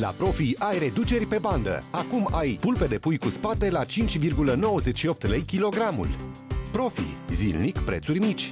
La Profi ai reduceri pe bandă. Acum ai pulpe de pui cu spate la 5,98 lei kilogramul. Profi. Zilnic prețuri mici.